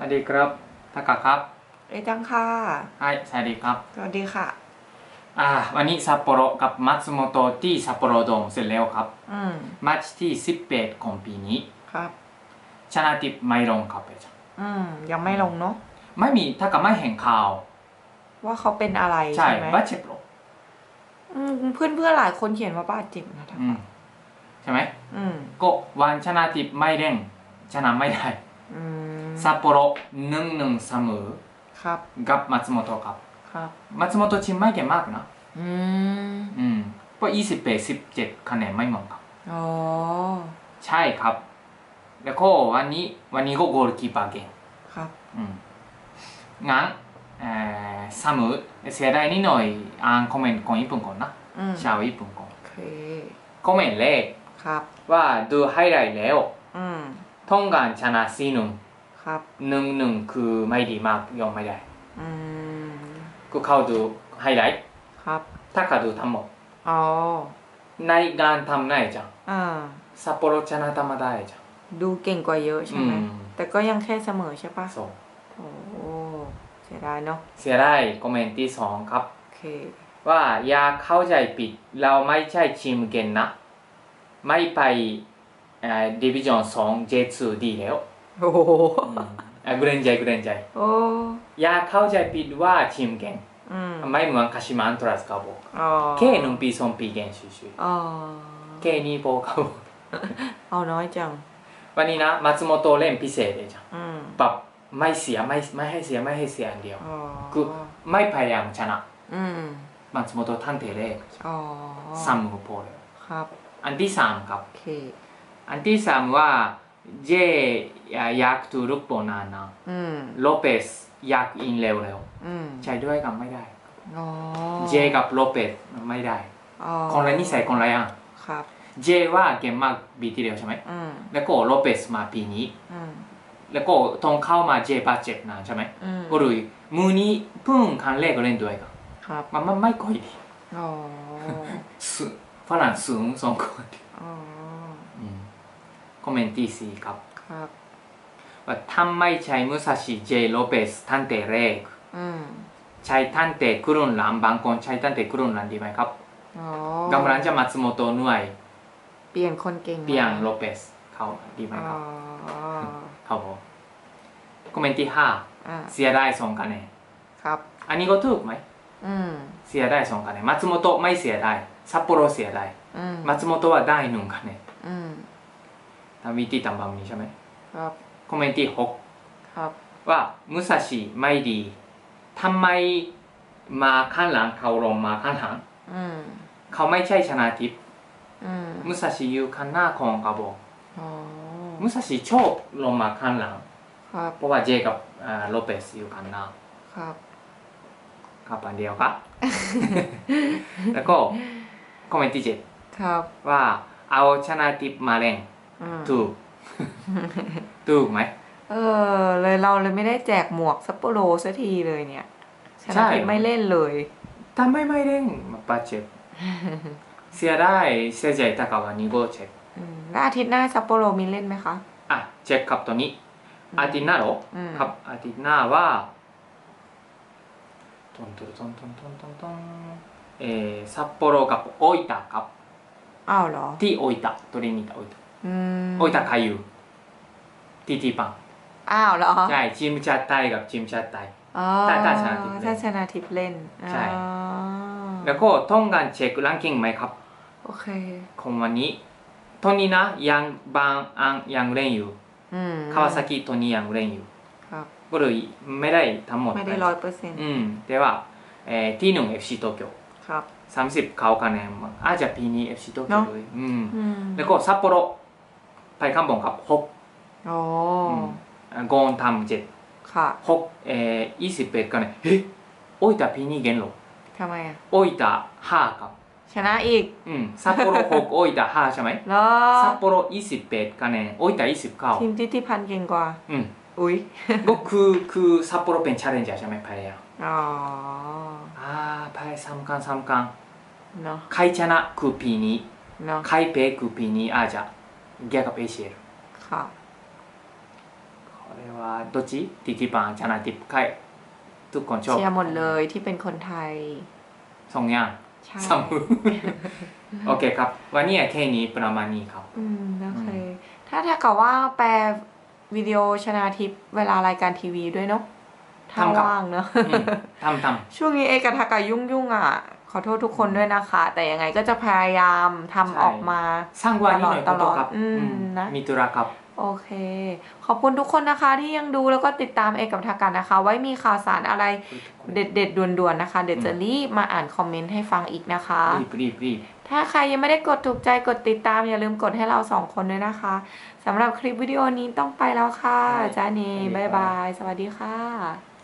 สวัสดีครับทักกะครับเอจังค่ะช่สวัสดีครับ สวัสดีค่ะ อ่า วันนี้ซัปโปโรกับมัตสึโมโตะที่ซัปโปโรโดมเสร็จแล้วครับ อืม มัชที่18ของปีนี้ ครับ ชนะทิพไม่ลงครับอาจังย์อืม ยังไม่ลงเนาะ ไม่มีทักกะไม่เห็นข่าว ว่าเขาเป็นอะไรใช่ไหมบาดเจ็บเหรออืมเพื่อนเพื่อๆหลายคนเขียนว่าบาดเจ็บนะท่านอืใช่ไหม อืม ก็วันชนะทิพไม่เร่งชนะไม่ได้ อืม ซัปโปโรหนึ่งหนึ่งซามครับกับมัตสึโมโตะครับครับมัตสึโมโตะชิมไม่เก่งมากนะอืมอืมก็ยี่สิบแปดสิบเจ็ดคะแนนไม่เหมือนครับอ๋อใช่ครับ แล้วก็วันนี้วันนี้ก็โกลกีปาเก่งครับอืมงั้นเออซามูเสียดายนิดหน่อยอ่านคอมเมนต์ของญี่ปุ่นก่อนนะชาวญี่ปุ่นก่อนโอเคคอมเมนต์แรกครับว่าดูไฮไลท์แล้วต้องการชนะซีนุน ครับหนึ่งหนึ่งคือไม่ดีมากยอมไม่ได้อืมก็เข้าดูไฮไลท์ครับถ้าเขาดูทั้งหมดอ๋อในการทำได้จังอ่าซัปโปโรชนะทำได้จังดูเก่งกว่าเยอะใช่ไหมอืมแต่ก็ยังแค่เสมอใช่ปะそうโอ้เสียดายเนาะเสียดาย comment ที่สองครับโอเคว่าอย่าเข้าใจผิดเราไม่ใช่ทีมเก่งนะ ไม่ไป division สอง J2 ดีแล้ว โอ้โหอะเกรงใจเกรงใจโอ้อย่าเข้าใจผิดว่าทีมเก่งอืมไม่เหมือนคาชิมาอันท์เลอร์สครับผมอ๋อแค่หนึ่งปีสองปีเก่งชิวอ๋อๆแค่นี้พอครับผมเอาน้อยจังวันนี้นะมัตสึโมโตะเล่นพิเศษเลยจ้ะอืมแบบไม่เสียไม่ไม่ให้เสียไม่ให้เสียอันเดียวอ๋อคือไม่พยายามชนะอืมมัตสึโมโตะท่านเทเลกอ๋อซ้ำก็พอแล้วครับ อันที่สามครับโอเคอันที่สามว่า เจอยากถูรุกโปนานะอืมโลเปสอยากอินเร็วเร็วอืมใช้ด้วยกันไม่ได้อ๋อเจกับโลเปสไม่ได้อ๋อคนละนิสัยคนละอย่างครับเจว่าเก่งมากปีที่เดียวใช่ไหมอืมแล้วก็โลเปสมาปีนี้อืมแล้วก็ต้องเข้ามาเจบาดเจ็บนานใช่ไหมอืมก็เลยมือนี้เพิ่งครั้งแรกเล่นด้วยกันครับมันมันไม่ค่อยดีอ๋อสุฝรั่งสูงสองคนอ๋ออืม คอมเมนต์ที่สี่ครับครับว่าทำไมใช้มุซาชิเจโลเปสตั้งแต่แรกอืมใช้ตั้งแต่กรุ่นหลังบางคนใช้ตั้งแต่กรุ่นหลังดีไหมครับอ๋อกำลังจะมัตสึโมโตะหน่วยเปลี่ยนคนเก่งเปียงโลเปสเขาดีไหมอ๋คอรับครับผมคอมเมนต์ที่ห้าอ่าเสียได้สองคะแนนครับอันนี้ก็ถูกไหมอืมเสียได้สองคะแนนมัตสึโมโตะไม่เสียได้ซัปโปโรเสียได้อืมมัตสึโมโตะว่าได้หนึ่งคะแนน อืมทำวิธีตามแบบนี้ใช่ไหมครับคอมเมนต์ที่หกครับว่ามุซาชิไม่ดีทำไมมาข้างหลังเขาลงมาข้างหลังอืมเขาไม่ใช่ชนะทิพย์อืมมุซาชิอยู่ข้างหน้าของเขาบอกอ๋อมุซาชิชอบลงมาข้างหลังครับเพราะว่าเจกับอ่าโลเปสอยู่ข้างหน้าครับครับอันเดียวครับ แล้วก็คอมเมนต์ที่เจ็ดครับว่าเอาชนะทิพย์มาเล่นอืม ถูก ถูกไหม เออ เลยเราเลยไม่ได้แจกหมวกซัปโปโรสักทีเลยเนี่ยช ใช่ นะทิพย์ไม่เล่นเลย ทำไมไม่เล่นมาบาดเจ็บเสียได้เสียใจถ้ากับวันนี้ก็เช็ค อืมแล้วอาทิตย์หน้าซัปโปโรมีเล่นไหมคะ อ่ะเช็คครับตัวนี้อาทิตย์หน้าเหรอ อืม ครับอาทิตย์หน้าว่าトントントントントントントンเออซัปโปโรกับโออิตะครับ อ้าวเหรอ ที่โออิตะตัวนี้โออิตะ อืมโออิตะใครอยู่ทีทีปังอ้าวเหรอใช่ทีมชาติไทยกับทีมชาติไทย อ๋อถ้าถ้าชนะทิพย์เล่นถ้าชนะทิพย์เล่นใช่ อ๋อแล้วก็ต้องการเช็ครังกิ้งไหมครับโอเค ของวันนี้ตัวนี้นะยังบางอันยังเล่นอยู่อืมคาวาซากิตัวนี้ยังเล่นอยู่ครับ ก็เลยไม่ได้ทั้งหมดไม่ได้ร้อยเปอร์เซ็นต์อืมแต่ว่าเอ่อที่หนึ่ง FC โตเกียวครับ สามสิบเขาคะแนนอาจจะปีนี้ FC โตเกียวเนอะเลยอืม อืมแล้วก็ซัปโปโร ไปข้างบนครับหกอ๋ออมโกนทำเจ็ดค่ะหกเอ่อยี่สิบเป็ดคะแนนเฮ้ยโออิตาปีนี้เก่งเหรอทำไมอะโออิตาห้าครับชนะอีก อืมซัปโปโรหกโออิตาห้าใช่ไหมแล้วซัปโปโรยี่สิบเป็ดคะแนนโออิตายี่สิบเก้าทีมทิติพันธ์เก่งกว่า อืมอุ้ยก็คือคือซัปโปโรเป็น challenger ใช่ไหมพายาอ๋ออ่าพายสามกันสามกันเนาะใครชนะคือปีนี้เนาะใครแพ้คือปีนี้อาจจะ แกกับเอเชีย ค่ะ ค れはどっちティティパンチャナティプใครทุกคนชอบ เชียร์หมดเลยที่เป็นคนไทย สองอย่าง ใช่ สามมือ โอเคครับ วันนี้แค่นี้ประมาณนี้ครับ อืมโอเค อืม ถ้าถ้ากับว่าแปลวิดีโอชนาทิพย์เวลารายการทีวีด้วยเนาะถ้า ทำครับ ว่างเนาะ อืมทำท ช่วงนี้เอกบทากายุ่งยุ่งๆอ่ะ ขอโทษทุกคนด้วยนะคะ แต่ยังไงก็จะพยายามทำใช่ออกมาำสร้างวันนี้หน่อยตก็ลต้ออดครับอืมอืมนะมีตุระครับโอเค ขอบคุณทุกคนนะคะที่ยังดูแล้วก็ติดตามเอกกับทากันนะคะ ไว้มีข่าวสารอะไรเด็ดๆด่วนๆนะคะ เดี๋ยวจะรีบมาอ่านคอมเมนต์ให้ฟังอีกนะคะรีบรีบรีบถ้าใครยังไม่ได้กดถูกใจกดติดตาม อย่าลืมกดให้เราสองคนด้วยนะคะสำหรับคลิปวิดีโอนี้ต้องไปแล้วค่ะใช่จ้าเนสวัสดีบายครับบาย สวัสดีค่ะ